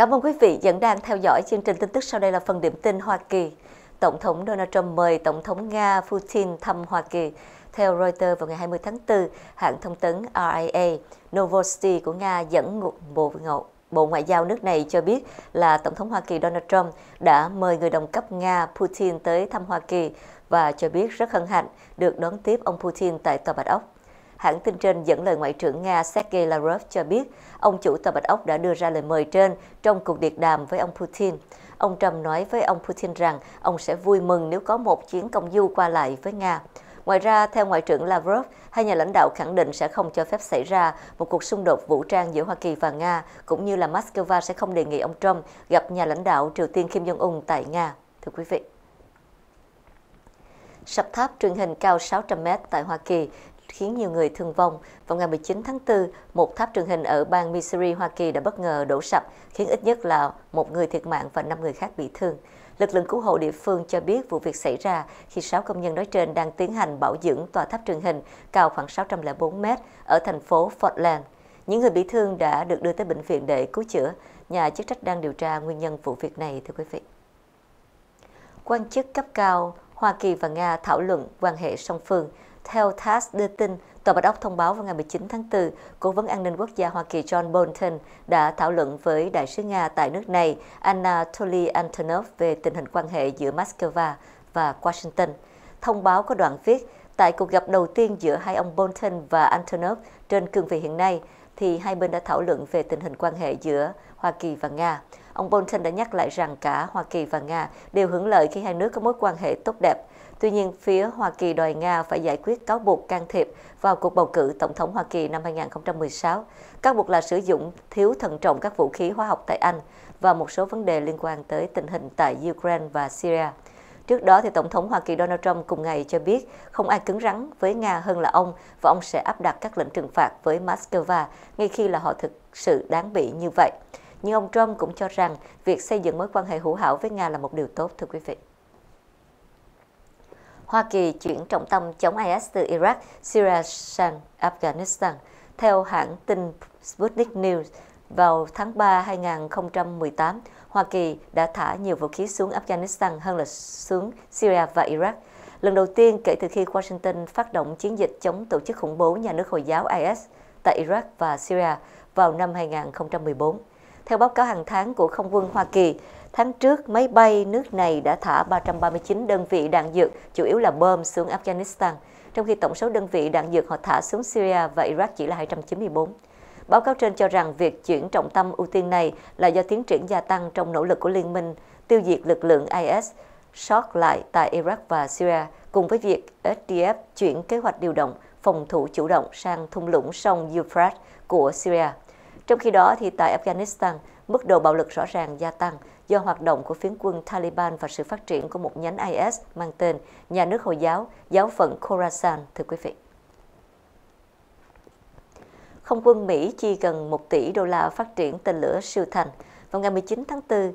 Cảm ơn quý vị vẫn đang theo dõi chương trình tin tức sau đây là phần điểm tin Hoa Kỳ. Tổng thống Donald Trump mời Tổng thống Nga Putin thăm Hoa Kỳ. Theo Reuters vào ngày 20 tháng 4, hãng thông tấn RIA Novosti của Nga dẫn bộ ngộ Bộ Ngoại giao nước này cho biết là Tổng thống Hoa Kỳ Donald Trump đã mời người đồng cấp Nga Putin tới thăm Hoa Kỳ và cho biết rất hân hạnh được đón tiếp ông Putin tại Tòa Bạch Ốc. Hãng tin trên dẫn lời Ngoại trưởng Nga Sergei Lavrov cho biết ông chủ Tòa Bạch Ốc đã đưa ra lời mời trên trong cuộc điện đàm với ông Putin. Ông Trump nói với ông Putin rằng ông sẽ vui mừng nếu có một chuyến công du qua lại với Nga. Ngoài ra, theo Ngoại trưởng Lavrov, hai nhà lãnh đạo khẳng định sẽ không cho phép xảy ra một cuộc xung đột vũ trang giữa Hoa Kỳ và Nga, cũng như là Moscow sẽ không đề nghị ông Trump gặp nhà lãnh đạo Triều Tiên Kim Jong-un tại Nga. Thưa quý vị. Sập tháp truyền hình cao 600 mét tại Hoa Kỳ khiến nhiều người thương vong. Vào ngày 19 tháng 4, một tháp truyền hình ở bang Missouri, Hoa Kỳ đã bất ngờ đổ sập, khiến ít nhất là một người thiệt mạng và năm người khác bị thương. Lực lượng cứu hộ địa phương cho biết vụ việc xảy ra khi 6 công nhân nói trên đang tiến hành bảo dưỡng tòa tháp truyền hình cao khoảng 604 mét ở thành phố Portland. Những người bị thương đã được đưa tới bệnh viện để cứu chữa. Nhà chức trách đang điều tra nguyên nhân vụ việc này, thưa quý vị. Quan chức cấp cao Hoa Kỳ và Nga thảo luận quan hệ song phương. Theo TASS đưa tin, Tòa Bạch Ốc thông báo vào ngày 19 tháng 4, Cố vấn An ninh Quốc gia Hoa Kỳ John Bolton đã thảo luận với Đại sứ Nga tại nước này Anatoly Antonov về tình hình quan hệ giữa Moscow và Washington. Thông báo có đoạn viết, tại cuộc gặp đầu tiên giữa hai ông Bolton và Antonov trên cương vị hiện nay, thì hai bên đã thảo luận về tình hình quan hệ giữa Hoa Kỳ và Nga. Ông Bolton đã nhắc lại rằng cả Hoa Kỳ và Nga đều hưởng lợi khi hai nước có mối quan hệ tốt đẹp. Tuy nhiên, phía Hoa Kỳ đòi Nga phải giải quyết cáo buộc can thiệp vào cuộc bầu cử Tổng thống Hoa Kỳ năm 2016. Cáo buộc là sử dụng thiếu thận trọng các vũ khí hóa học tại Anh và một số vấn đề liên quan tới tình hình tại Ukraine và Syria. Trước đó, thì Tổng thống Hoa Kỳ Donald Trump cùng ngày cho biết không ai cứng rắn với Nga hơn là ông và ông sẽ áp đặt các lệnh trừng phạt với Moscow ngay khi là họ thực sự đáng bị như vậy. Nhưng ông Trump cũng cho rằng việc xây dựng mối quan hệ hữu hảo với Nga là một điều tốt, thưa quý vị. Hoa Kỳ chuyển trọng tâm chống IS từ Iraq, Syria sang Afghanistan. Theo hãng tin Sputnik News, vào tháng 3 2018, Hoa Kỳ đã thả nhiều vũ khí xuống Afghanistan hơn là xuống Syria và Iraq. Lần đầu tiên kể từ khi Washington phát động chiến dịch chống tổ chức khủng bố nhà nước Hồi giáo IS tại Iraq và Syria vào năm 2014. Theo báo cáo hàng tháng của Không quân Hoa Kỳ, tháng trước máy bay nước này đã thả 339 đơn vị đạn dược, chủ yếu là bom xuống Afghanistan, trong khi tổng số đơn vị đạn dược họ thả xuống Syria và Iraq chỉ là 294. Báo cáo trên cho rằng việc chuyển trọng tâm ưu tiên này là do tiến triển gia tăng trong nỗ lực của liên minh tiêu diệt lực lượng IS sót lại tại Iraq và Syria, cùng với việc SDF chuyển kế hoạch điều động phòng thủ chủ động sang thung lũng sông Euphrates của Syria. Trong khi đó, thì tại Afghanistan, mức độ bạo lực rõ ràng gia tăng do hoạt động của phiến quân Taliban và sự phát triển của một nhánh IS mang tên Nhà nước Hồi giáo, giáo phận Khorasan, thưa quý vị. Không quân Mỹ chi gần 1 tỷ đô la phát triển tên lửa siêu thành. Vào ngày 19 tháng 4,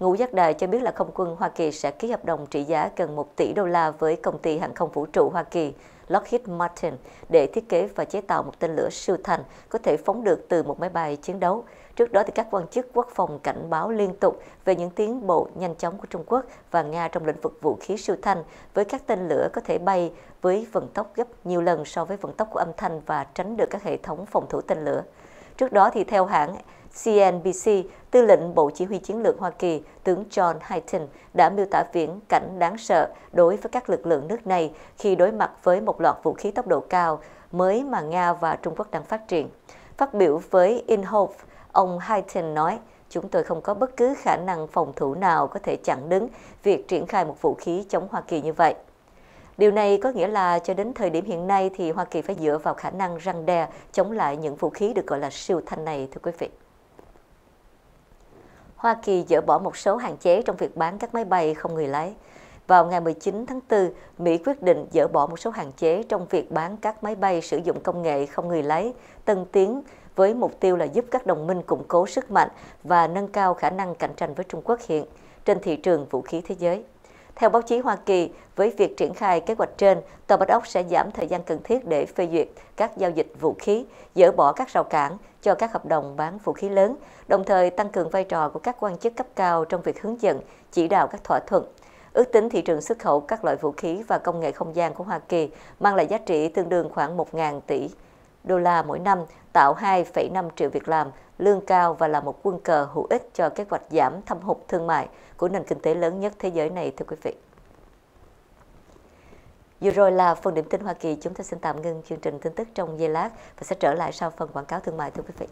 Ngũ Giác Đài cho biết là không quân Hoa Kỳ sẽ ký hợp đồng trị giá gần 1 tỷ đô la với công ty hàng không vũ trụ Hoa Kỳ, Lockheed Martin, để thiết kế và chế tạo một tên lửa siêu thanh có thể phóng được từ một máy bay chiến đấu. Trước đó thì các quan chức quốc phòng cảnh báo liên tục về những tiến bộ nhanh chóng của Trung Quốc và Nga trong lĩnh vực vũ khí siêu thanh với các tên lửa có thể bay với vận tốc gấp nhiều lần so với vận tốc của âm thanh và tránh được các hệ thống phòng thủ tên lửa. Trước đó thì theo hãng CNBC, tư lệnh Bộ Chỉ huy Chiến lược Hoa Kỳ, tướng John Hyten đã miêu tả viễn cảnh đáng sợ đối với các lực lượng nước này khi đối mặt với một loạt vũ khí tốc độ cao mới mà Nga và Trung Quốc đang phát triển. Phát biểu với Inhofe, ông Hyten nói, chúng tôi không có bất cứ khả năng phòng thủ nào có thể chặn đứng việc triển khai một vũ khí chống Hoa Kỳ như vậy. Điều này có nghĩa là cho đến thời điểm hiện nay thì Hoa Kỳ phải dựa vào khả năng răng đe chống lại những vũ khí được gọi là siêu thanh này, thưa quý vị. Hoa Kỳ dỡ bỏ một số hạn chế trong việc bán các máy bay không người lái. Vào ngày 19 tháng 4, Mỹ quyết định dỡ bỏ một số hạn chế trong việc bán các máy bay sử dụng công nghệ không người lái, tân tiến với mục tiêu là giúp các đồng minh củng cố sức mạnh và nâng cao khả năng cạnh tranh với Trung Quốc hiện trên thị trường vũ khí thế giới. Theo báo chí Hoa Kỳ, với việc triển khai kế hoạch trên, Tòa Bạch Ốc sẽ giảm thời gian cần thiết để phê duyệt các giao dịch vũ khí, dỡ bỏ các rào cản cho các hợp đồng bán vũ khí lớn, đồng thời tăng cường vai trò của các quan chức cấp cao trong việc hướng dẫn, chỉ đạo các thỏa thuận. Ước tính thị trường xuất khẩu các loại vũ khí và công nghệ không gian của Hoa Kỳ mang lại giá trị tương đương khoảng 1.000 tỷ đô la mỗi năm, tạo 2,5 triệu việc làm, lương cao và là một quân cờ hữu ích cho kế hoạch giảm thâm hụt thương mại của nền kinh tế lớn nhất thế giới này, thưa quý vị. Vừa rồi là phần điểm tin Hoa Kỳ. Chúng ta xin tạm ngưng chương trình tin tức trong giây lát và sẽ trở lại sau phần quảng cáo thương mại, thưa quý vị.